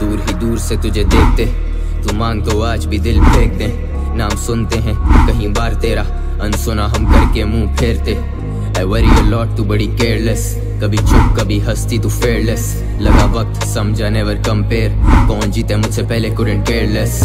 दूर ही दूर से तुझे देखते तू मांग तो आज भी दिल फेंक दे नाम सुनते हैं, कहीं बार तेरा अनसुना हम करके मुँह फेरते I तू बड़ी केयरलेस कभी चुप, कभी हंसती तू फेयरलेस लगा वक्त, समझा नेवर कंपेयर कौन जीते मुझसे पहले couldn't केयरलेस